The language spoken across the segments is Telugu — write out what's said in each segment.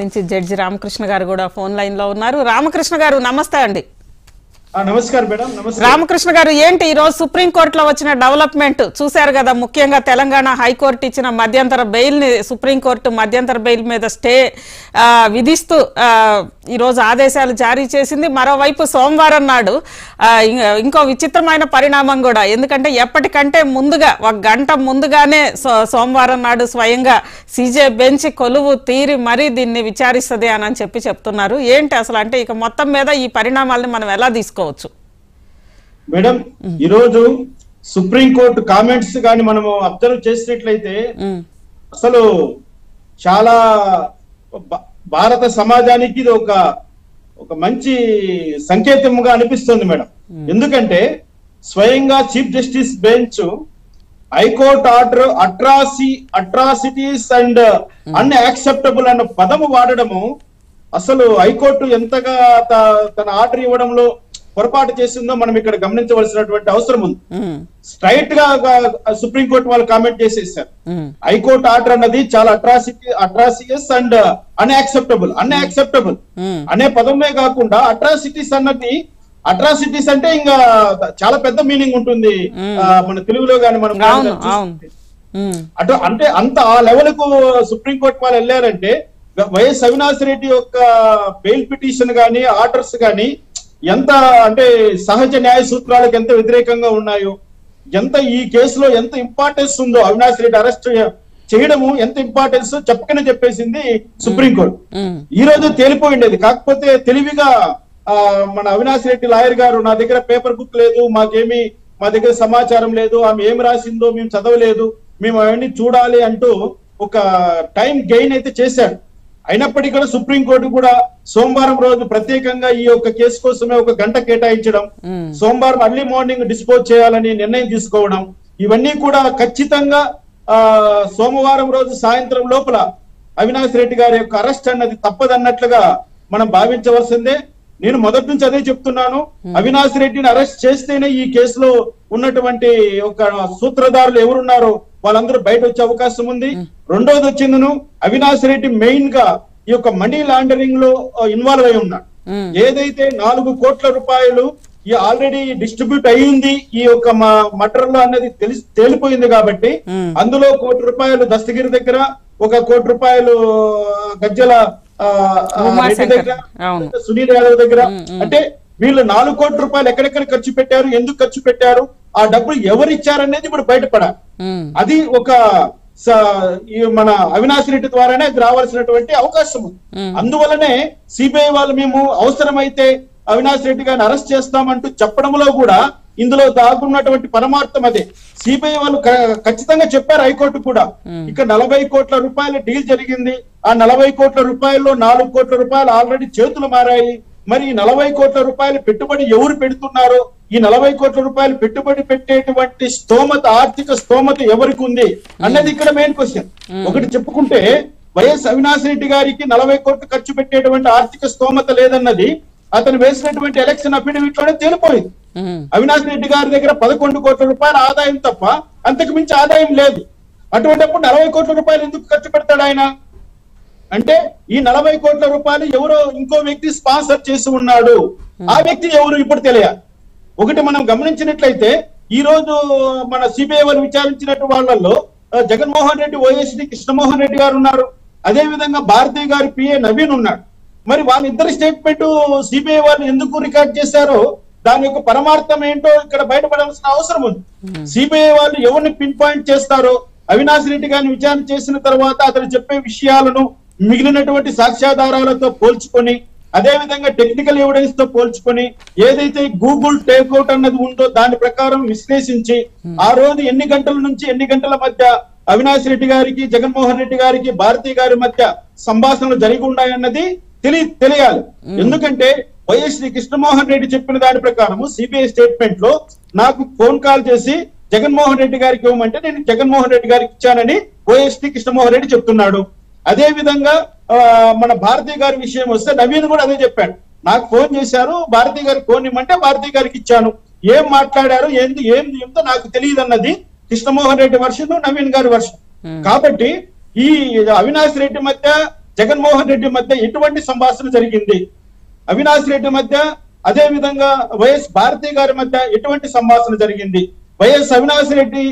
నుంచి జడ్జి రామకృష్ణ గారు కూడా ఫోన్ లైన్లో ఉన్నారు. రామకృష్ణ గారు నమస్తే అండి. నమస్కారం మేడం రామకృష్ణ గారు ఏంటి ఈ రోజు సుప్రీంకోర్టులో వచ్చిన డెవలప్మెంట్? చూశారు కదా ముఖ్యంగా తెలంగాణ హైకోర్టు ఇచ్చిన మధ్యంతర బెయిల్ని సుప్రీంకోర్టు మధ్యంతర బెయిల్ మీద స్టే విధిస్తూ ఈ రోజు ఆదేశాలు జారీ చేసింది. మరోవైపు సోమవారం నాడు ఇంకో విచిత్రమైన పరిణామం కూడా. ఎందుకంటే ఎప్పటికంటే ముందుగా ఒక గంట ముందుగానే సోమవారం నాడు స్వయంగా సీజే బెంచ్ కొలువు తీరి మరీ దీన్ని విచారిస్తుంది అని చెప్పి చెప్తున్నారు. ఏంటి అసలు అంటే ఇక మొత్తం మీద ఈ పరిణామాలను మనం ఎలా తీసుకోవచ్చు. మేడం ఈ రోజు సుప్రీం కోర్టు కామెంట్స్ కానీ మనము అబ్జర్వ్ చేసినట్లయితే అసలు చాలా భారత సమాజానికి ఇది ఒక ఒక మంచి సంకేతముగా అనిపిస్తుంది మేడం. ఎందుకంటే స్వయంగా chief justice bench high court order అట్రాసి atrocities and unacceptable అన్న పదము వాడడము అసలు హైకోర్టు ఎంతగా తన ఆర్డర్ ఇవ్వడంలో పొరపాటు చేసిందో మనం ఇక్కడ గమనించవలసినటువంటి అవసరం ఉంది. స్ట్రైట్గా సుప్రీం కోర్టు వాళ్ళు కామెంట్ చేసేసారు. హైకోర్టు ఆర్డర్ అన్నది చాలా atrocity atrocious and unacceptable unacceptable అనే పదమే కాకుండా అట్రాసిటీస్ అన్నది అట్రాసిటీస్ అంటే ఇంకా చాలా పెద్ద మీనింగ్ ఉంటుంది మన తెలుగులో గాని మనం అటు అంటే అంత ఆ లెవెల్కు సుప్రీం కోర్టు వాళ్ళు వెళ్ళారంటే వైఎస్ అవినాష్ రెడ్డి యొక్క బెయిల్ పిటిషన్ గాని ఆర్డర్స్ గాని ఎంత అంటే సహజ న్యాయ సూత్రాలకు ఎంత వ్యతిరేకంగా ఉన్నాయో ఎంత ఈ కేసులో ఎంత ఇంపార్టెన్స్ ఉందో అవినాష్ రెడ్డి అరెస్ట్ చేయడము ఎంత ఇంపార్టెన్స్ చెప్పకనే చెప్పేసింది సుప్రీం కోర్టు ఉమ్, ఈ రోజు తేలిపోయిండేది. కాకపోతే తెలివిగా ఆ, మన అవినాష్ రెడ్డి లాయర్ గారు నా దగ్గర పేపర్ బుక్ లేదు మాకేమి మా దగ్గర సమాచారం లేదు ఆమె ఏం రాసిందో మేము చదవలేదు మేము అవన్నీ చూడాలి అంటూ ఒక టైం గెయిన్ అయితే చేశాడు. అయినప్పటికీ కూడా సుప్రీం కోర్టు కూడా సోమవారం రోజు ప్రత్యేకంగా ఈ యొక్క కేసు కోసమే ఒక గంట కేటాయించడం సోమవారం అర్లీ మార్నింగ్ డిస్పోజ్ చేయాలని నిర్ణయం తీసుకోవడం ఇవన్నీ కూడా ఖచ్చితంగా ఆ సోమవారం రోజు సాయంత్రం లోపల అవినాష్ రెడ్డి గారి యొక్క అరెస్ట్ అన్నది తప్పదన్నట్లుగా మనం భావించవలసిందే. నేను మొదటి నుంచి అదే చెప్తున్నాను. అవినాష్ రెడ్డిని అరెస్ట్ చేస్తేనే ఈ కేసులో ఉన్నటువంటి ఒక సూత్రధారులు ఎవరున్నారో వాళ్ళందరూ బయట వచ్చే అవకాశం ఉంది రెండోది వచ్చిందను అవినాష్ రెడ్డి మెయిన్గా ఈ యొక్క మనీ లాండరింగ్లో ఇన్వాల్వ్ అయి ఉన్నాడు ఏదైతే నాలుగు కోట్ల రూపాయలు ఈ ఆల్రెడీ డిస్ట్రిబ్యూట్ అయ్యింది ఈ యొక్క మటర్లో అనేది తెలిసి తేలిపోయింది కాబట్టి. అందులో కోటి రూపాయలు దస్తగిరి దగ్గర ఒక కోటి రూపాయలు గజ్జల దగ్గర. సునీల్ యాదవ్ దగ్గర. అంటే వీళ్ళు నాలుగు కోట్ల రూపాయలు ఎక్కడెక్కడ ఖర్చు పెట్టారు ఎందుకు ఖర్చు పెట్టారు ఆ డబ్బులు ఎవరు ఇచ్చారనేది ఇప్పుడు బయటపడాలి. అది ఒక మన అవినాష్ రెడ్డి ద్వారానే అది రావాల్సినటువంటి అవకాశం ఉంది. అందువలనే సిబిఐ వాళ్ళు మేము అవసరమైతే అవినాష్ రెడ్డి గారిని అరెస్ట్ చేస్తామంటూ చెప్పడంలో కూడా ఇందులో దాగున్నటువంటి పరమార్థం అదే. సిబిఐ వాళ్ళు ఖచ్చితంగా చెప్పారు హైకోర్టు కూడా. ఇక్కడ నలభై కోట్ల రూపాయల డీల్ జరిగింది. ఆ నలభై కోట్ల రూపాయల్లో నాలుగు కోట్ల రూపాయలు ఆల్రెడీ చేతులు మారాయి. మరి ఈ నలభై కోట్ల రూపాయల పెట్టుబడి ఎవరు పెడుతున్నారు? ఈ నలభై కోట్ల రూపాయలు పెట్టుబడి పెట్టేటువంటి స్తోమత ఆర్థిక స్తోమత ఎవరికి ఉంది? అన్నది ఇక్కడ మెయిన్ క్వశ్చన్ ఒకటి చెప్పుకుంటే వైఎస్ అవినాష్ రెడ్డి గారికి నలభై కోట్లు ఖర్చు పెట్టేటువంటి ఆర్థిక స్తోమత లేదన్నది అతను వేసినటువంటి ఎలక్షన్ అఫిడవిట్లోనే తేలిపోయింది అవినాష్ రెడ్డి గారి దగ్గర పదకొండు కోట్ల రూపాయల ఆదాయం తప్ప అంతకు మించి ఆదాయం లేదు. అటువంటిప్పుడు నలభై కోట్ల రూపాయలు ఎందుకు ఖర్చు పెడతాడు ఆయన? అంటే ఈ నలభై కోట్ల రూపాయలు ఎవరో ఇంకో వ్యక్తి స్పాన్సర్ చేసి ఉన్నాడు. ఆ వ్యక్తి ఎవరు ఇప్పుడు తెలియాలి. ఒకటి మనం గమనించినట్లయితే ఈ రోజు మన సిబిఐ వాళ్ళు విచారించినట్టు వాళ్ళల్లో జగన్మోహన్ రెడ్డి ఓఎస్డి కృష్ణమోహన్ రెడ్డి గారు ఉన్నారు. అదే విధంగా భారతీయ గారి పిఏ నవీన్ ఉన్నాడు. మరి వాళ్ళిద్దరి స్టేట్మెంట్ సిబిఐ వాళ్ళు ఎందుకు రికార్డ్ చేశారో దాని యొక్క పరమార్థం ఏంటో ఇక్కడ బయటపడాల్సిన అవసరం ఉంది. సిబిఐ వాళ్ళు ఎవరిని పిన్ పాయింట్ చేస్తారో అవినాష్ రెడ్డి గారిని విచారణ చేసిన తర్వాత అతను చెప్పే విషయాలను మిగిలినటువంటి సాక్ష్యాధారాలతో పోల్చుకొని అదే విధంగా టెక్నికల్ ఎవిడెన్స్తో పోల్చుకొని ఏదైతే గూగుల్ టేక్అవుట్ అన్నది ఉందో దాని ప్రకారం విశ్లేషించి ఆ రోజు ఎన్ని గంటల నుంచి ఎన్ని గంటల మధ్య అవినాష్ రెడ్డి గారికి జగన్మోహన్ రెడ్డి గారికి భారతి గారి మధ్య సంభాషణలు జరిగి ఉన్నాయన్నది తెలి తెలియాలి. ఎందుకంటే వైఎస్ శ్రీ కృష్ణమోహన్ రెడ్డి చెప్పిన దాని ప్రకారం సిబిఐ స్టేట్మెంట్లో నాకు ఫోన్ కాల్ చేసి జగన్మోహన్ రెడ్డి గారికి ఇవ్వమంటే నేను జగన్మోహన్ రెడ్డి గారికి ఇచ్చానని వైఎస్ శ్రీ కృష్ణమోహన్ రెడ్డి చెప్తున్నాడు. అదే విధంగా మన భారతి గారి విషయం వస్తే నవీన్ కూడా అదే చెప్పాడు. నాకు ఫోన్ చేశారు భారతి గారికి ఫోన్ ఇమ్మంటే భారతి గారికి ఇచ్చాను. ఏం మాట్లాడారు ఏంది ఏం ఏందో నాకు తెలియదు అన్నది కృష్ణమోహన్ రెడ్డి వర్షన్ నవీన్ గారి వర్షన్. కాబట్టి ఈ అవినాష్ రెడ్డి మధ్య జగన్మోహన్ రెడ్డి మధ్య ఎటువంటి సంభాషణ జరిగింది? అవినాష్ రెడ్డి మధ్య అదే విధంగా వైఎస్ భారతి గారి మధ్య ఎటువంటి సంభాషణ జరిగింది? వైఎస్ అవినాష్ రెడ్డి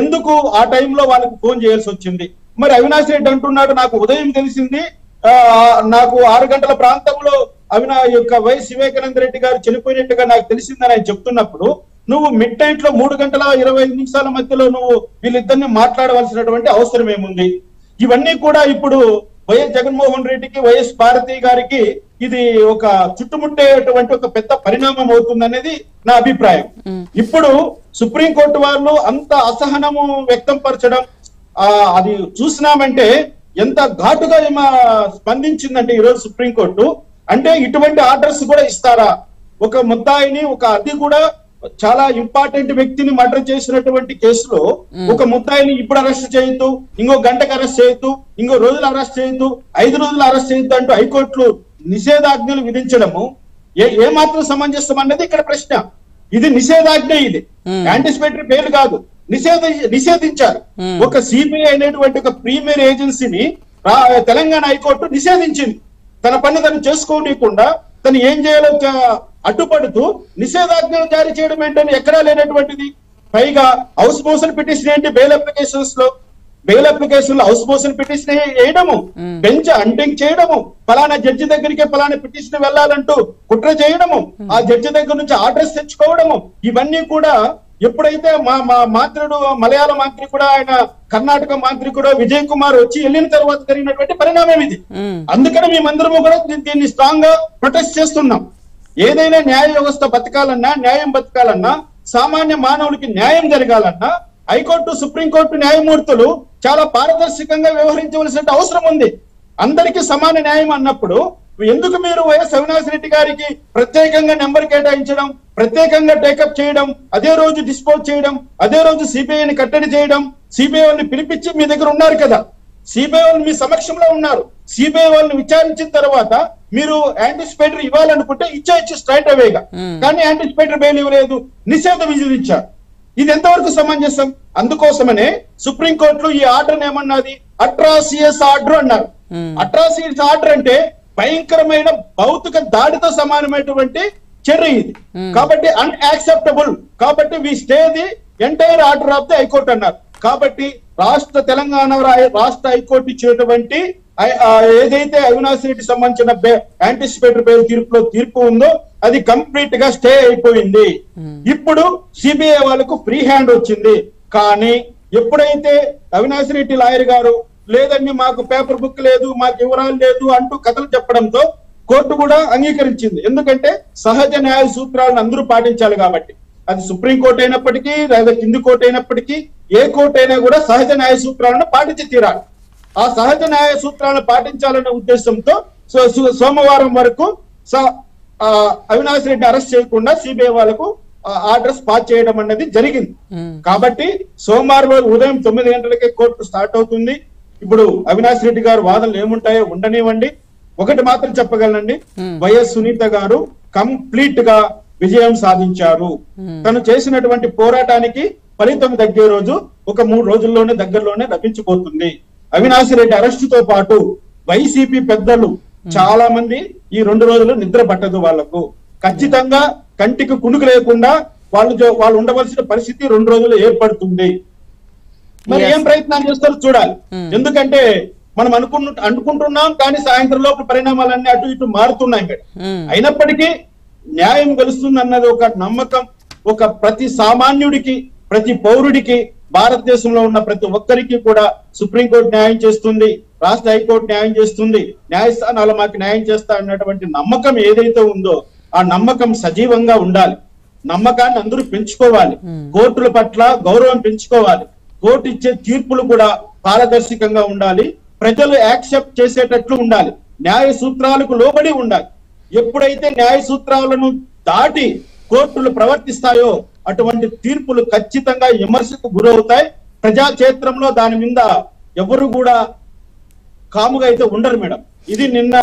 ఎందుకు ఆ టైంలో వాళ్ళకి ఫోన్ చేయాల్సి వచ్చింది? మరి అవినాష్ రెడ్డి అంటున్నాడు నాకు ఉదయం తెలిసింది నాకు ఆరు గంటల ప్రాంతంలో అవినా యొక్క వైఎస్ వివేకానంద రెడ్డి గారు చనిపోయినట్టుగా నాకు తెలిసిందని ఆయన చెప్తున్నప్పుడు నువ్వు మిడ్ నైట్లో మూడు గంటల ఇరవై ఐదు నిమిషాల మధ్యలో నువ్వు వీళ్ళిద్దరిని మాట్లాడవలసినటువంటి అవసరం ఏముంది? ఇవన్నీ కూడా ఇప్పుడు వైఎస్ జగన్మోహన్ రెడ్డికి వైఎస్ భారతి గారికి ఇది ఒక చుట్టుముట్టేటువంటి ఒక పెద్ద పరిణామం అవుతుందనేది నా అభిప్రాయం. ఇప్పుడు సుప్రీంకోర్టు వాళ్ళు అంత అసహనము వ్యక్తం పరచడం అది చూసినామంటే ఎంత ఘాటుగా ఈమె స్పందించిందంటే ఈరోజు సుప్రీంకోర్టు. అంటే ఇటువంటి ఆర్డర్స్ కూడా ఇస్తారా? ఒక ముద్దాయిని ఒక అది కూడా చాలా ఇంపార్టెంట్ వ్యక్తిని మర్డర్ చేసినటువంటి కేసులో ఒక ముద్దాయిని ఇప్పుడు అరెస్ట్ చేయొద్దు ఇంకో గంటకు అరెస్ట్ చేయొద్దు ఇంకో రోజులు అరెస్ట్ చేయొద్దు ఐదు రోజులు అరెస్ట్ చేయొద్దు అంటూ హైకోర్టులు నిషేధాజ్ఞలు విధించడము ఏ ఏ మాత్రం సమంజసం అన్నది ఇక్కడ ప్రశ్న. ఇది నిషేధాజ్ఞ ఇది. యాంటిసిపేటరీ పేరు కాదు. నిషేధ నిషేధించారు. ఒక సిబిఐ అనేటువంటి ఒక ప్రీమియర్ ఏజెన్సీని తెలంగాణ హైకోర్టు నిషేధించింది. తన పని తను చేసుకోనీయకుండా తను ఏం చేయాలో అడ్డుపడుతూ నిషేధాజ్ఞలు జారీ చేయడం ఏంటని ఎక్కడా లేనటువంటిది. పైగా హౌస్ మోషన్ పిటిషన్ ఏంటి బెయిల్ అప్లికేషన్స్లో బెయిల్ అప్లికేషన్లో హౌస్ మోషన్ పిటిషన్ వేయడము. బెంచ్ అంటింగ్ చేయడము. ఫలానా జడ్జి దగ్గరికి ఫలానా పిటిషన్ వెళ్ళాలంటూ కుట్ర చేయడము. ఆ జడ్జి దగ్గర నుంచి ఆర్డర్స్ తెచ్చుకోవడము. ఇవన్నీ కూడా ఎప్పుడైతే మా మా మంత్రుడు మలయాళ మంత్రి కూడా ఆయన కర్ణాటక మంత్రి కూడా విజయ్ కుమార్ వచ్చి వెళ్ళిన తర్వాత జరిగినటువంటి పరిణామం ఇది. అందుకని మేమందరము కూడా దీన్ని స్ట్రాంగ్గా ప్రొటెస్ట్ చేస్తున్నాం. ఏదైనా న్యాయ వ్యవస్థ బతకాలన్నా న్యాయం బతకాలన్నా సామాన్య మానవుడికి న్యాయం జరగాలన్నా హైకోర్టు సుప్రీంకోర్టు న్యాయమూర్తులు చాలా పారదర్శకంగా వ్యవహరించవలసిన అవసరం ఉంది. అందరికీ సమాన న్యాయం అన్నప్పుడు ఎందుకు మీరు వైఎస్ అవినాష్ రెడ్డి గారికి ప్రత్యేకంగా నెంబర్ కేటాయించడం ప్రత్యేకంగా టేకప్ చేయడం అదే రోజు డిస్పోజ్ చేయడం అదే రోజు సిబిఐని కట్టడి చేయడం సిబిఐ వాళ్ళని పిలిపించి మీ దగ్గర ఉన్నారు కదా. సిబిఐ వాళ్ళు మీ సమక్షంలో ఉన్నారు. సిబిఐ వాళ్ళని విచారించిన తర్వాత మీరు యాంటిసిపేటరీ ఇవ్వాలనుకుంటే ఇచ్చేయచ్చు స్ట్రైట్ అవేగా కానీ యాంటిసిపేటరీ బెయిల్ ఇవ్వలేదు. నిషేధం విధించారు. ఇది ఎంతవరకు సమంజసం? అందుకోసమనే సుప్రీంకోర్టులో ఈ ఆర్డర్ ఏమన్నది? అట్రాసియస్ ఆర్డర్ అన్నారు. అట్రాసియస్ ఆర్డర్ అంటే భయంకరమైన భౌతిక దాడితో సమానమైనటువంటి చర్య ఇది. కాబట్టి అన్యాక్సెప్టబుల్ కాబట్టి we stay the entire order of the high court అన్నారు. కాబట్టి రాష్ట్ర తెలంగాణ రాష్ట్ర హైకోర్టు ఇచ్చినటువంటి ఆ ఏదైతే అవినాష్ రెడ్డి సంబంధించిన యాంటిసిపేటరీ బెయిల్ తీర్పులో తీర్పు ఉందో అది కంప్లీట్గా స్టే అయిపోయింది. ఇప్పుడు సిబిఐ వాళ్ళకు ఫ్రీ హ్యాండ్ వచ్చింది. కానీ ఎప్పుడైతే అవినాష్ రెడ్డి లాయర్ గారు లేదండి మాకు పేపర్ బుక్ లేదు మాకు వివరాలు లేదు అంటూ కథలు చెప్పడంతో కోర్టు కూడా అంగీకరించింది. ఎందుకంటే సహజ న్యాయ సూత్రాలను అందరూ పాటించాలి కాబట్టి. అది సుప్రీం కోర్టు అయినప్పటికీ లేదా కింది కోర్టు అయినప్పటికీ ఏ కోర్టు అయినా కూడా సహజ న్యాయ సూత్రాలను పాటించి తీరాలి. ఆ సహజ న్యాయ సూత్రాలను పాటించాలనే ఉద్దేశంతో సోమవారం వరకు అవినాష్ రెడ్డి అరెస్ట్ చేయకుండా సిబిఐ వాళ్ళకు ఆర్డర్స్ పాస్ చేయడం అన్నది జరిగింది. కాబట్టి సోమవారం రోజు ఉదయం తొమ్మిది గంటలకే కోర్టు స్టార్ట్ అవుతుంది. ఇప్పుడు అవినాష్ రెడ్డి గారు వాదనలు ఏముంటాయో ఉండనివ్వండి. ఒకటి మాత్రం చెప్పగలనండి. వైఎస్ సునీత గారు కంప్లీట్గా విజయం సాధించారు. తను చేసినటువంటి పోరాటానికి ఫలితం దగ్గే రోజు ఒక మూడు రోజుల్లోనే దగ్గరలోనే లభించబోతుంది అవినాష్ రెడ్డి అరెస్ట్తో పాటు వైసీపీ పెద్దలు చాలా మంది ఈ రెండు రోజులు నిద్ర పట్టదు వాళ్ళకు ఖచ్చితంగా కంటికి కునుకు లేకుండా వాళ్ళు వాళ్ళు ఉండవలసిన పరిస్థితి రెండు రోజులు ఏర్పడుతుంది. మరి. ఏం ప్రయత్నాలు చేస్తారో చూడాలి. ఎందుకంటే మనం అనుకున్న అనుకుంటున్నాం కానీ సాయంత్రం లోపల పరిణామాలన్నీ అటు ఇటు మారుతున్నాయి మేడం అయినప్పటికీ న్యాయం గెలుస్తుంది అన్నది ఒక నమ్మకం ఒక ప్రతి సామాన్యుడికి ప్రతి పౌరుడికి భారతదేశంలో ఉన్న ప్రతి ఒక్కరికి కూడా సుప్రీంకోర్టు న్యాయం చేస్తుంది రాష్ట్ర హైకోర్టు న్యాయం చేస్తుంది న్యాయస్థానాలు మాకు న్యాయం చేస్తా అన్నటువంటి నమ్మకం ఏదైతే ఉందో ఆ నమ్మకం సజీవంగా ఉండాలి. నమ్మకాన్ని అందరూ పెంచుకోవాలి. కోర్టుల పట్ల గౌరవం పెంచుకోవాలి. కోర్టు ఇచ్చే తీర్పులు కూడా పారదర్శకంగా ఉండాలి. ప్రజలు యాక్సెప్ట్ చేసేటట్లు ఉండాలి. న్యాయ సూత్రాలకు లోబడి ఉండాలి. ఎప్పుడైతే న్యాయ సూత్రాలను దాటి కోర్టులు ప్రవర్తిస్తాయో అటువంటి తీర్పులు ఖచ్చితంగా విమర్శకు గురవుతాయి. ప్రజాక్షేత్రంలో దాని మీద ఎవరు కూడా కాముగా అయితే ఉండరు మేడం. ఇది నిన్న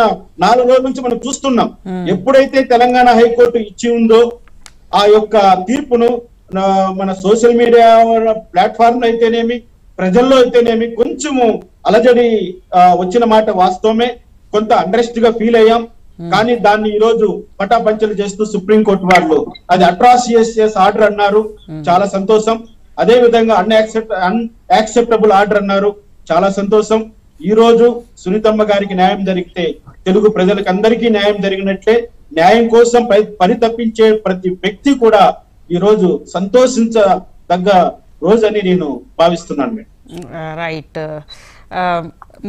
నాలుగు రోజుల నుంచి మనం చూస్తున్నాం. ఎప్పుడైతే తెలంగాణ హైకోర్టు ఇచ్చి ఉందో ఆ యొక్క తీర్పును మన సోషల్ మీడియా ప్లాట్ఫామ్ అయితేనేమి ప్రజల్లో అయితేనేమి కొంచెము అలజడి వచ్చిన మాట వాస్తవమే. కొంత అండరెస్ట్గా ఫీల్ అయ్యాం. కానీ దాన్ని ఈ రోజు పటాపంచలు చేస్తూ సుప్రీంకోర్టు వాళ్ళు అది అట్రాసియస్ ఆర్డర్ అన్నారు. చాలా సంతోషం. అదే విధంగా అన్యాక్సెప్ట్ అన్ యాక్సెప్టబుల్ ఆర్డర్ అన్నారు. చాలా సంతోషం. ఈ రోజు సునీతమ్మ గారికి న్యాయం జరిగితే తెలుగు ప్రజలకు అందరికీ న్యాయం జరిగినట్లే. న్యాయం కోసం పరి- పరితపించే ప్రతి వ్యక్తి కూడా ఈ రోజు సంతోషించదగ్గ రోజు అని నేను భావిస్తున్నాను రైట్.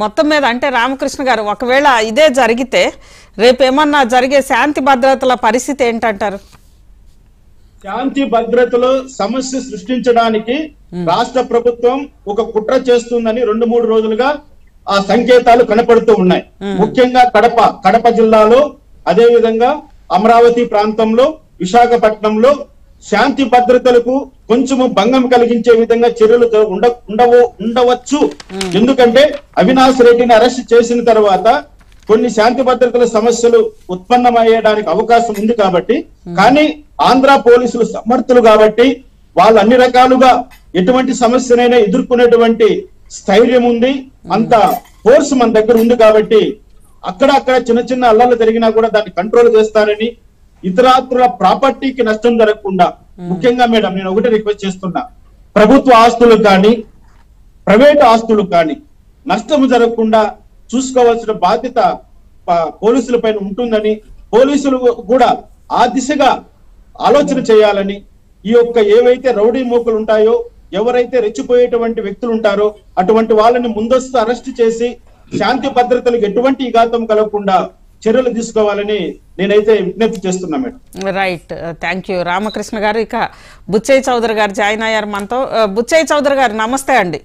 మొత్తం మీద అంటే రామకృష్ణ గారు ఒకవేళ ఇదే జరిగితే రేపు ఏమన్నా జరిగే శాంతి భద్రతల పరిస్థితి ఏంటంటారు? శాంతి భద్రతలో సమస్య సృష్టించడానికి రాష్ట్ర ప్రభుత్వం ఒక కుట్ర చేస్తుందని రెండు మూడు రోజులుగా ఆ సంకేతాలు కనపడుతూ ఉన్నాయి. ముఖ్యంగా కడప కడప జిల్లాలో అదే విధంగా అమరావతి ప్రాంతంలో విశాఖపట్నంలో శాంతి భద్రతలకు కొంచెము భంగం కలిగించే విధంగా చర్యలు ఉండవు ఉండవచ్చు. ఎందుకంటే అవినాష్ రెడ్డిని అరెస్ట్ చేసిన తర్వాత కొన్ని శాంతి భద్రతల సమస్యలు ఉత్పన్నమయ్యడానికి అవకాశం ఉంది కాబట్టి కానీ ఆంధ్ర పోలీసులు సమర్థులు కాబట్టి వాళ్ళు అన్ని రకాలుగా ఎటువంటి సమస్యనైనా ఎదుర్కొనేటువంటి స్థైర్యం ఉంది. అంత ఫోర్స్ మన దగ్గర ఉంది కాబట్టి అక్కడ అక్కడ చిన్న చిన్న అల్లర్లు జరిగినా కూడా దాన్ని కంట్రోల్ చేస్తారని ఇతరాత్రుల ప్రాపర్టీకి నష్టం జరగకుండా ముఖ్యంగా మేడం నేను ఒకటి రిక్వెస్ట్ చేస్తున్నా. ప్రభుత్వ ఆస్తులు కానీ ప్రైవేట్ ఆస్తులు కానీ నష్టం జరగకుండా చూసుకోవాల్సిన బాధ్యత పోలీసుల పైన ఉంటుందని పోలీసులు కూడా ఆ దిశగా ఆలోచన చేయాలని ఈ యొక్క ఏవైతే రౌడీ మూకలు ఉంటాయో ఎవరైతే రెచ్చిపోయేటువంటి వ్యక్తులు ఉంటారో అటువంటి వాళ్ళని ముందస్తు అరెస్ట్ చేసి శాంతి భద్రతలకు ఎటువంటి విఘాతం కలగకుండా చర్యలు తీసుకోవాలని నేనైతే విజ్ఞప్తి చేస్తున్నా madam. Right thank you Ramakrishna గారు ఇక బుచ్చయ్య చౌదరి గారు జాయిన్ అయ్యారు మనతో. బుచ్చయ్య చౌదరి గారు నమస్తే అండి.